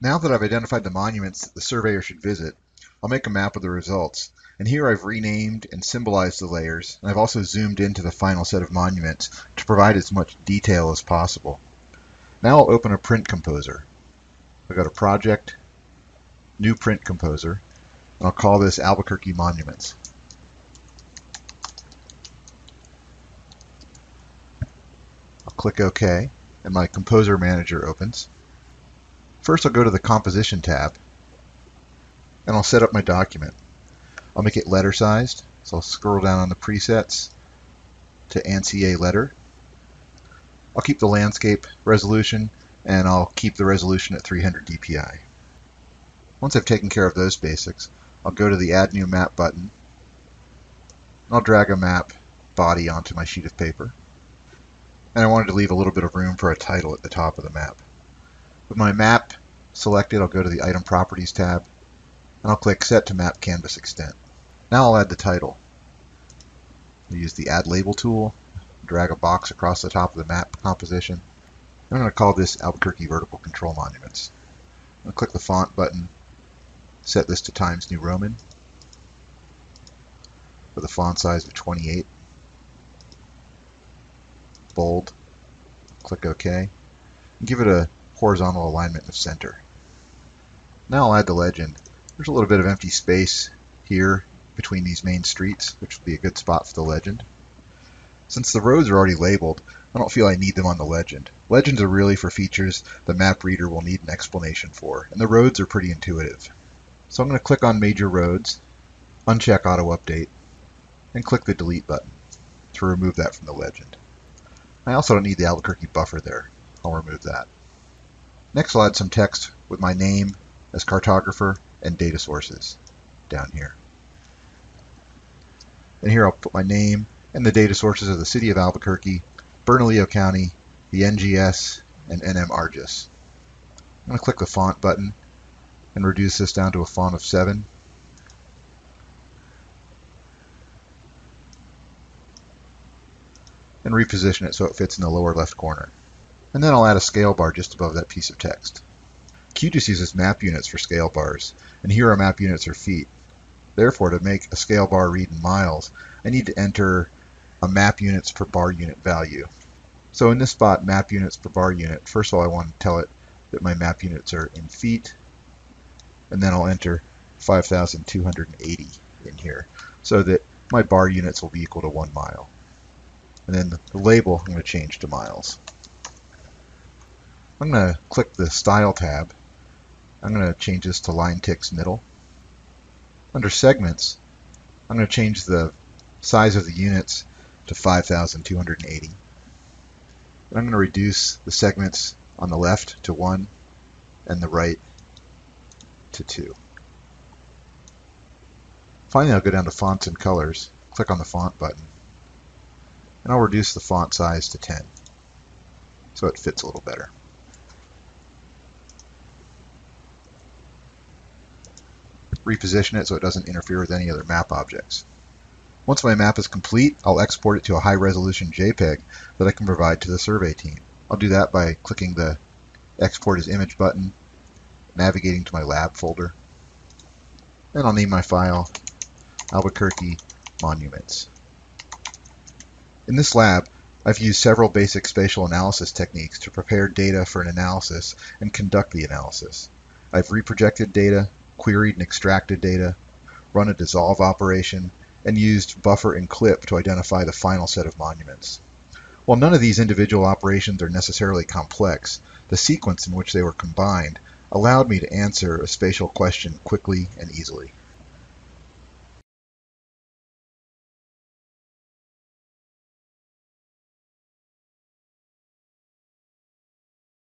Now that I've identified the monuments that the surveyor should visit, I'll make a map of the results. And here I've renamed and symbolized the layers, and I've also zoomed into the final set of monuments to provide as much detail as possible. Now I'll open a print composer. I'll go to Project, New Print Composer, and I'll call this Albuquerque Monuments. I'll click OK, and my Composer Manager opens. First I'll go to the Composition tab, and I'll set up my document. I'll make it letter sized, so I'll scroll down on the presets to ANSI A letter. I'll keep the landscape resolution, and I'll keep the resolution at 300 dpi. Once I've taken care of those basics, I'll go to the Add New Map button. and I'll drag a map body onto my sheet of paper. And I wanted to leave a little bit of room for a title at the top of the map. With my map selected, I'll go to the Item Properties tab, and I'll click Set to Map Canvas Extent. Now I'll add the title. I'll use the Add Label tool, drag a box across the top of the map composition. I'm going to call this Albuquerque Vertical Control Monuments. I'll click the Font button, set this to Times New Roman, with a font size of 28, bold, click OK, and give it a horizontal alignment of center. Now I'll add the legend. There's a little bit of empty space here between these main streets, which would be a good spot for the legend. Since the roads are already labeled, I don't feel I need them on the legend. Legends are really for features the map reader will need an explanation for, and the roads are pretty intuitive. So I'm going to click on Major Roads, uncheck Auto Update, and click the Delete button to remove that from the legend. I also don't need the Albuquerque buffer there. I'll remove that. Next I'll add some text with my name as cartographer and data sources down here. And here I'll put my name and the data sources of the City of Albuquerque, Bernalillo County, the NGS, and NM RGIS. I'm going to click the font button and reduce this down to a font of 7. And reposition it so it fits in the lower left corner and then I'll add a scale bar just above that piece of text. QGIS uses map units for scale bars, and here our map units are feet. Therefore, to make a scale bar read in miles, I need to enter a map units per bar unit value. So in this spot, map units per bar unit, first of all I want to tell it that my map units are in feet, and then I'll enter 5,280 in here, so that my bar units will be equal to one mile. And then the label I'm going to change to miles. I'm going to click the Style tab. I'm going to change this to line ticks middle. Under segments, I'm going to change the size of the units to 5,280. And I'm going to reduce the segments on the left to 1 and the right to 2. Finally, I'll go down to Fonts and Colors, click on the Font button, and I'll reduce the font size to 10 so it fits a little better. Reposition it so it doesn't interfere with any other map objects. Once my map is complete, I'll export it to a high-resolution JPEG that I can provide to the survey team. I'll do that by clicking the Export as Image button, navigating to my lab folder, and I'll name my file Albuquerque Monuments. In this lab, I've used several basic spatial analysis techniques to prepare data for an analysis and conduct the analysis. I've reprojected data, queried and extracted data, run a dissolve operation, and used buffer and clip to identify the final set of monuments. While none of these individual operations are necessarily complex, the sequence in which they were combined allowed me to answer a spatial question quickly and easily.